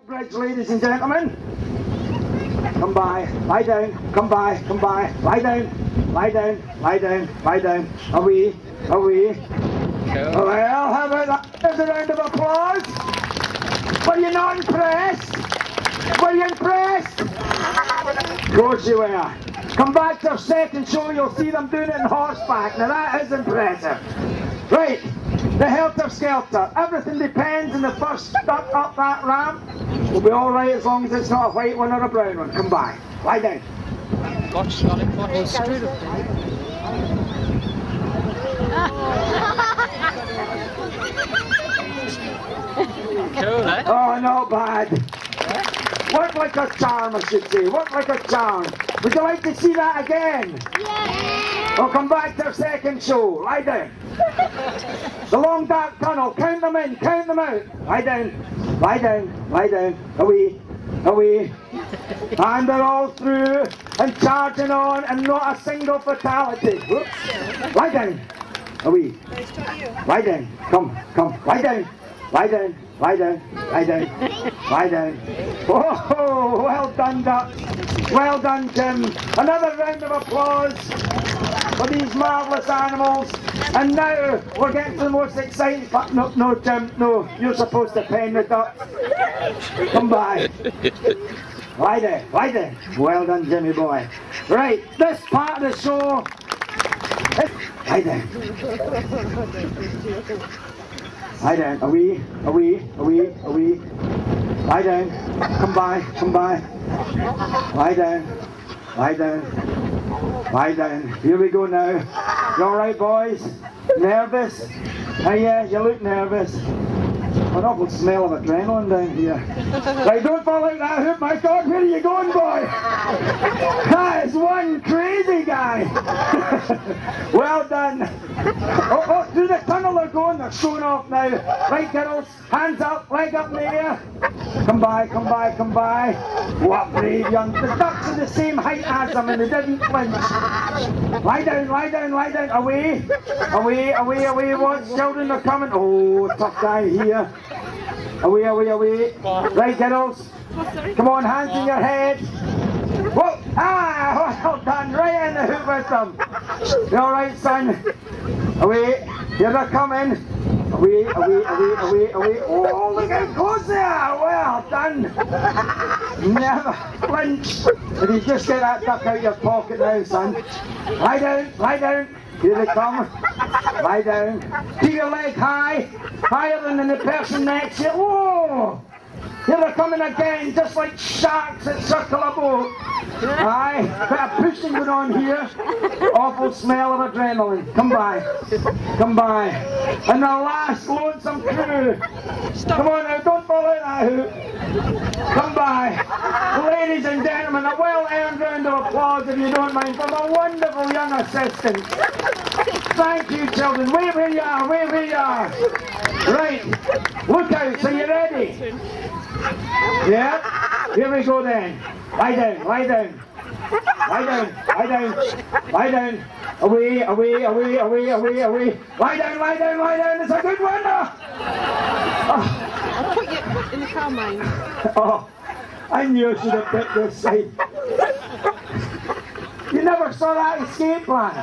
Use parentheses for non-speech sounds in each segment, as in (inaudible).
Bridge, ladies and gentlemen. Come by, lie down, come by, come by, lie down, lie down, lie down, lie down. Away, away. Cool. Well, how about that? There's a round of applause. Were you not impressed? Were you impressed? Of course you were. Come back to our second show, you'll see them doing it in horseback. Now that is impressive. Right, the helter skelter. Everything depends on the first step up that ramp. We'll be alright as long as it's not a white one or a brown one. Come by. Lie down. Watch, got it, watch. (laughs) Cool, eh? Oh, not bad. Work like a charm, I should say. Work like a charm. Would you like to see that again? Yeah. We'll come back to our second show. Lie down. The long dark tunnel. Count them in. Count them out. Lie down. Lie down. Lie down. Away. Away. And they're all through and charging on and not a single fatality. Whoops. Lie down. Away. Lie down. Come. Come. Lie down. Lie down. Lie down. Lie down. Lie down. Oh, well done, Duck. Well done, Jim. Another round of applause for these marvellous animals. And now we're getting to the most exciting part. No, no, Jim, no. You're supposed to pen the duck. Come by. Lie there, lie there. Well done, Jimmy boy. Right, this part of the show. Lie there. Hi there. Are we? Are we? Are we? Are we? Lie down. Come by, come by. Lie down. Lie down. Lie down. Here we go now. You alright, boys? Nervous? Oh yeah, you look nervous. An awful smell of adrenaline down here. Right, don't fall out that hoop, my God. Where are you going, boy? Is one crazy guy. (laughs) well done. Oh, oh, through the tunnel they're going. They're showing off now. Right, girls. Hands up, leg up in the air. Come by, come by, come by. What brave young. The ducks are the same height as them and they didn't flinch. Lie down, lie down, lie down. Away, away, away, away. Watch, children are coming. Oh, tough guy here. Away, away, away. Right, girls. Come on, hands in your head. Whoa! Ah, well done. Right You all right, son? Away. Here they're coming. Away, away, away, away, away. Oh, look how close they are. Well done. Never flinch. Did you just get that duck out of your pocket now, son? Lie down, lie down. Here they come. Lie down. Keep your leg high. Higher than the person next to you. Whoa! Here they're coming again, just like sharks that circle a boat. Aye, bit of pushing going on here. Awful smell of adrenaline. Come by. Come by. And the last lonesome crew. Come on now, don't fall out that hoop. Come by. Ladies and gentlemen, a well-earned round of applause, if you don't mind, from a wonderful young assistant. Thank you, children. Where you are, where you are. Right. Look out, so you ready? Yeah? Here we go then. Lie down, lie down. Lie down, lie down, lie down. Away, away, away, away, away, away. Lie down, lie down, lie down. It's a good one. Oh, I'll put you in the car mine. (laughs) oh, I knew I should have picked this side. You never saw that escape plan.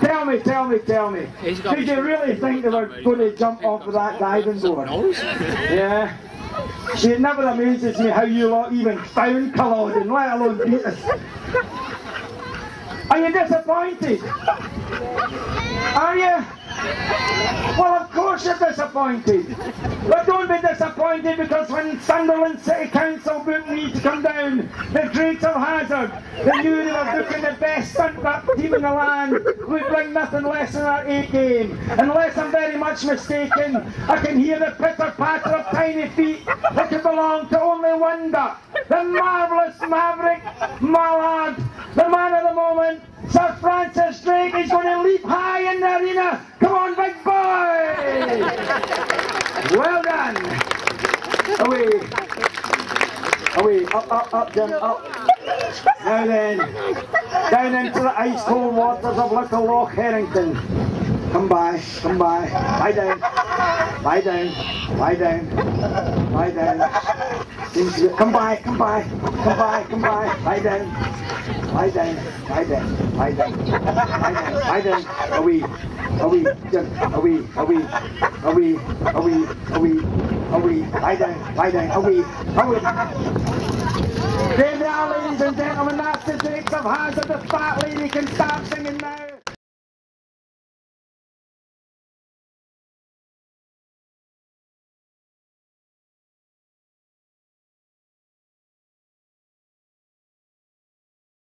Tell me, tell me, tell me. Did you really think they were going to jump off of that diving board? Yeah. It never amazes me how you lot even found Culloden, let alone beat us. Are you disappointed? Are you? Well, of course you're disappointed. But don't be disappointed because when Sunderland City Council booked me to come down, the of Hazard, they knew they were booking the best stunt-up team in the land, would bring nothing less than our A game. Unless I'm very much mistaken, I can hear the pitter-patter of tiny feet belong to only one duck. The marvellous Maverick Mallard, the man of the moment, Sir Francis Drake is going to leap high in the arena. Come on, big boy! Well done. Away. Away. Up, up, up, Jim, up. Now then, down into the ice cold waters of Little Loch Harrington. Come by, come by. Lie down. Lie down. Lie down. Lie down. Seems to Come by, come by. Come by, come by. Lie down. Lie down. Lie down. Lie down. Lie down. Are we? Are we? Are we? Are we? Are we? Are we? Are we? Are we? Lie down. Lie down. Are we? Are we? There now, ladies and gentlemen, that's the six of hands that the fat lady can start singing now.